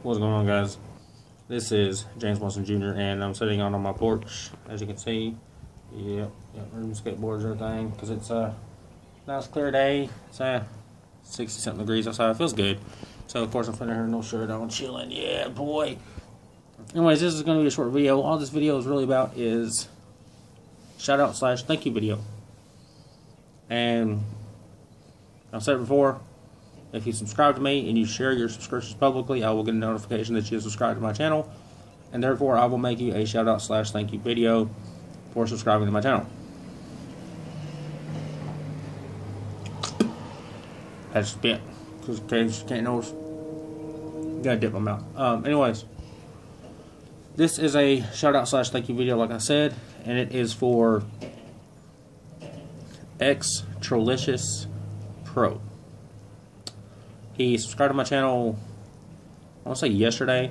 What's going on, guys? This is James Watson Jr., and I'm sitting out on my porch, as you can see. Yep, got room skateboards everything, because it's a nice clear day. It's uh, 60 something degrees outside. It feels good. So, of course, I'm sitting here, no shirt on, chilling. Yeah, boy. Anyways, this is going to be a short video. All this video is really about is shout out slash thank you video. And I've said it before, if you subscribe to me and you share your subscriptions publicly, I will get a notification that you have subscribed to my channel, and therefore I will make you a shout out slash thank you video for subscribing to my channel. That's spit, because you can't notice, gotta dip my mouth. Um, anyways, this is a shout out slash thank you video, like I said, and it is for X Trollicious Pro. He subscribed to my channel, I want to say yesterday,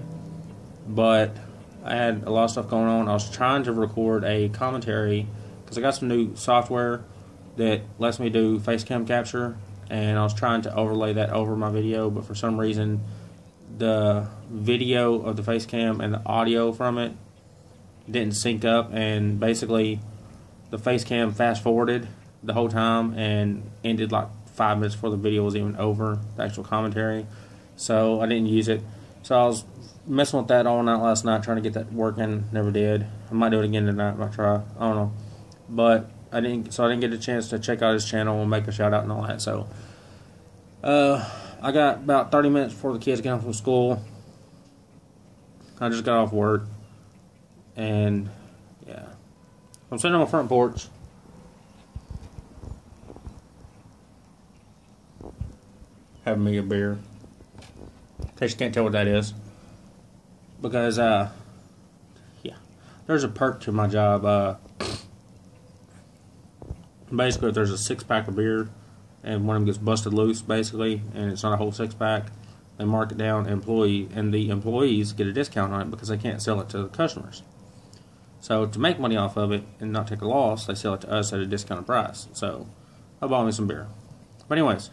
but I had a lot of stuff going on. I was trying to record a commentary because I got some new software that lets me do face cam capture, and I was trying to overlay that over my video, but for some reason, the video of the face cam and the audio from it didn't sync up, and basically, the face cam fast forwarded the whole time and ended like five minutes before the video was even over, the actual commentary. So I didn't use it. So I was messing with that all night last night, trying to get that working. Never did. I might do it again tonight. Might try. I don't know. But I didn't. So I didn't get a chance to check out his channel and make a shout out and all that. So uh, I got about 30 minutes before the kids get home from school. I just got off work, and yeah, I'm sitting on my front porch. Having me a beer. In case you can't tell what that is. Because, uh, yeah, there's a perk to my job. Uh, basically, if there's a six pack of beer and one of them gets busted loose, basically, and it's not a whole six pack, they mark it down, employee, and the employees get a discount on it because they can't sell it to the customers. So to make money off of it and not take a loss, they sell it to us at a discounted price. So I bought me some beer. But anyways,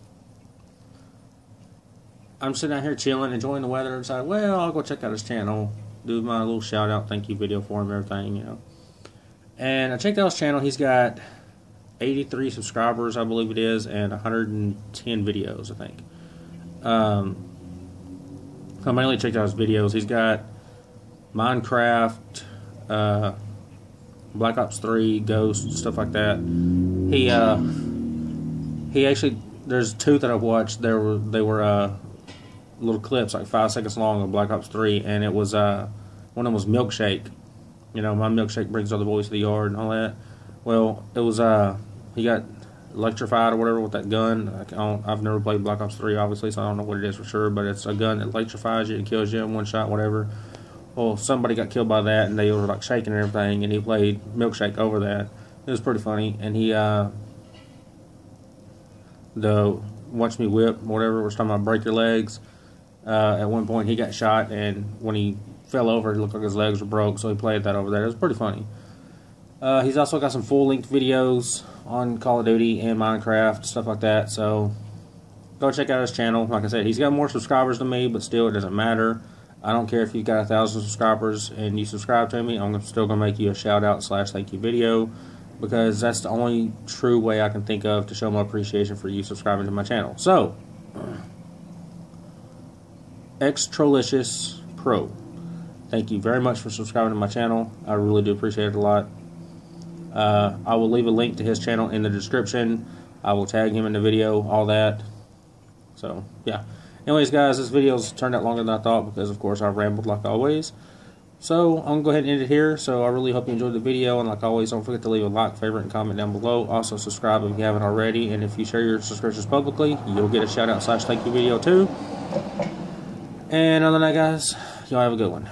I'm sitting out here chilling, enjoying the weather, decided, well, I'll go check out his channel, do my little shout out, thank you video for him, everything, you know. And I checked out his channel. He's got 83 subscribers, I believe it is, and 110 videos, I think. Um, I mainly checked out his videos. He's got Minecraft, uh, Black Ops 3, Ghost, stuff like that. He uh, he actually there's two that I've watched. There were they were uh, little clips, like five seconds long, of Black Ops Three, and it was uh, one of them was milkshake. You know, my milkshake brings all the boys to the yard and all that. Well, it was uh, he got electrified or whatever with that gun. I have never played Black Ops Three, obviously, so I don't know what it is for sure. But it's a gun that electrifies you and kills you in one shot, whatever. Well, somebody got killed by that, and they were like shaking and everything, and he played milkshake over that. It was pretty funny, and he uh, the watch me whip, whatever was talking about break your legs. Uh, at one point, he got shot, and when he fell over, it looked like his legs were broke, so he played that over there. It was pretty funny. Uh, he's also got some full length videos on Call of Duty and Minecraft, stuff like that. So go check out his channel. Like I said, he's got more subscribers than me, but still, it doesn't matter. I don't care if you've got a thousand subscribers and you subscribe to me. I'm still gonna make you a shout out slash thank you video because that's the only true way I can think of to show my appreciation for you subscribing to my channel. So. xTrollicious Pro. Thank you very much for subscribing to my channel. I really do appreciate it a lot. Uh, I will leave a link to his channel in the description. I will tag him in the video, all that. So, yeah. Anyways, guys, this video's turned out longer than I thought because, of course, I rambled like always. So, I'm going to go ahead and end it here. So, I really hope you enjoyed the video. And, like always, don't forget to leave a like, favorite, and comment down below. Also, subscribe if you haven't already. And if you share your subscriptions publicly, you'll get a shout out slash thank you video too. And other than that, guys, y'all have a good one.